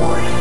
Award.